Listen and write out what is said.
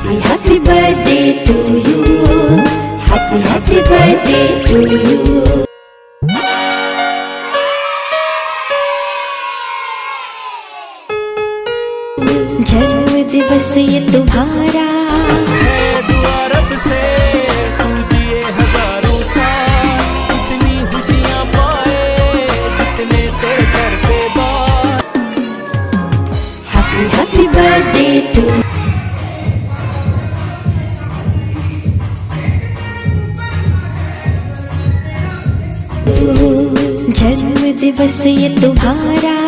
Happy, happy birthday to you. Happy, happy birthday to you. जन्म दिवस ये तुम्हारा है दुआ जन्म दिवस ये तुम्हारा